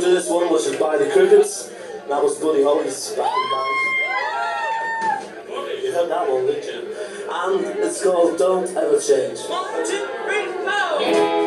to this one, was by the Crickets. That was Buddy Holly's band. You heard that one, didn't you? And it's called Don't Ever Change. One, two, three, four.